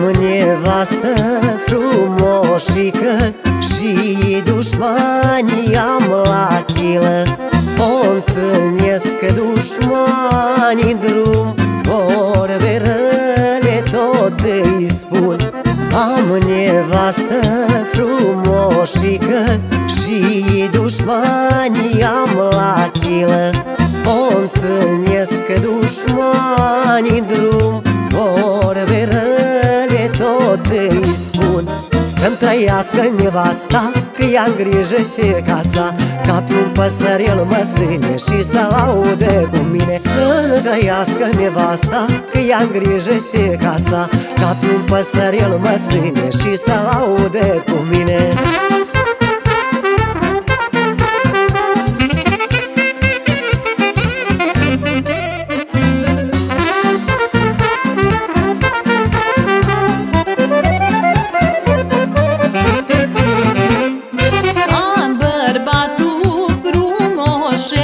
nevastă frumoșică Și dușmanii am la chilă O întâlnesc dușmanii drum Vorbe răle tot îi spun. Am nevastă frumoșică Și dușmanii am la chilă O întâlnesc dușmanii drum trăiască nevasta Că ea grijă și casa. Ca pe un păsărel mă ține Și să laude cu mine. Să-mi trăiască nevasta Că ea grijă și casa. Ca pe un păsărel mă ține Și să laude cu mine малышей.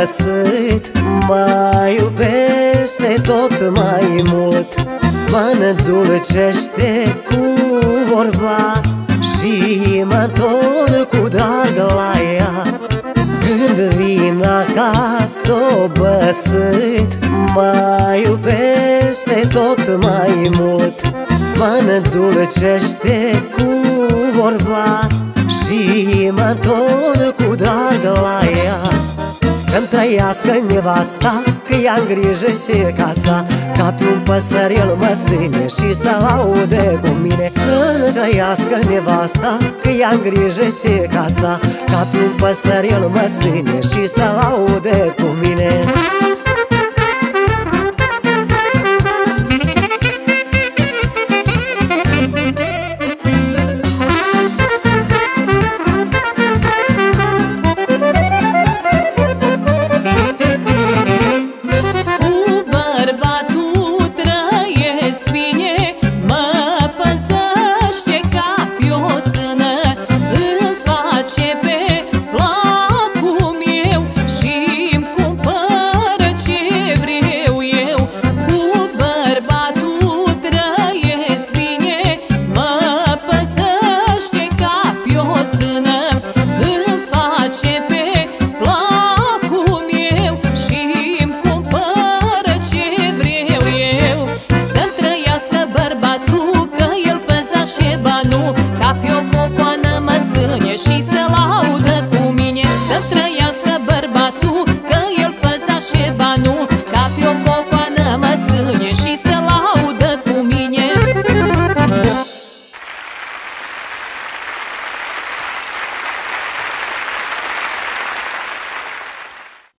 obăsit Mă iubește tot mai mult. Mă îndulcește cu vorba Și mă întorc cu drag la ea. Când vin acasă obăsit Mă iubește tot mai mult. Mă îndulcește cu vorba și mă întorc cu drag la ea Să-mi trăiască nevasta Că ea în grijă și casa. Ca pe un păsărel mă ține Și să laude cu mine. Să-mi trăiască nevasta Că ea în grijă și casa. Ca pe un păsărel mă ține Și să laude cu mine